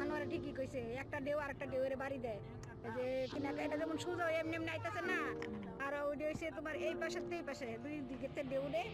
আনোয়ার ঠিকই কইছে, একটা ঢেউ আর একটা ঢেউয়ের বাড়ি দেয়। যে কিনা এটা যেমন সোজা এমনি এমনি আইতাছে না। আর ওই হইছে তোমার এই পাশের এই পাশে, দুই দিকে তে ঢেউ দেয়।